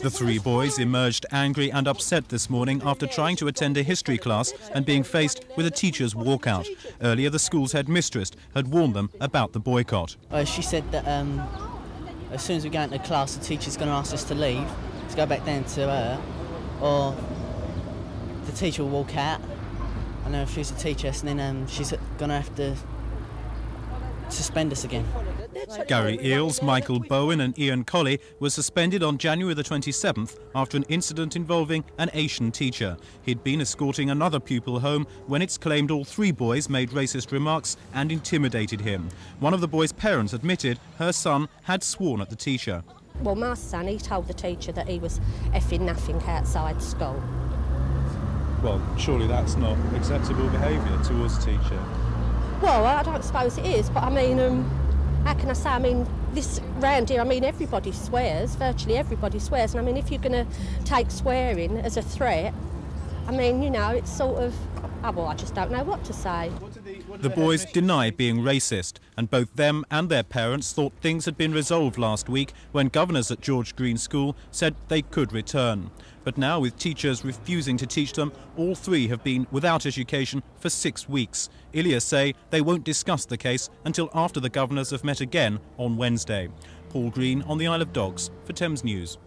The three boys emerged angry and upset this morning after trying to attend a history class and being faced with a teacher's walkout. Earlier, the school's headmistress had warned them about the boycott. Uh, she said that um, as soon as we go into class, the teacher's going to ask us to leave, to go back down to her, or the teacher will walk out. I know she's a teacher, and then um, she's going to have to suspend us again. Gary Eels, Michael Bowen and Ian Colley were suspended on January the 27th after an incident involving an Asian teacher. He'd been escorting another pupil home when it's claimed all three boys made racist remarks and intimidated him. One of the boys' parents admitted her son had sworn at the teacher. Well, my son, he told the teacher that he was effing nothing outside school. Well, surely that's not acceptable behaviour towards a teacher. Well, I don't suppose it is, but I mean, um, how can I say? I mean, this round here, I mean, everybody swears, virtually everybody swears. And I mean, if you're going to take swearing as a threat, I mean, you know, it's sort of, oh, well, I just don't know what to say. The boys deny being racist, and both them and their parents thought things had been resolved last week when governors at George Green School said they could return. But now, with teachers refusing to teach them, all three have been without education for six weeks. ILEA say they won't discuss the case until after the governors have met again on Wednesday. Paul Green on the Isle of Dogs for Thames News.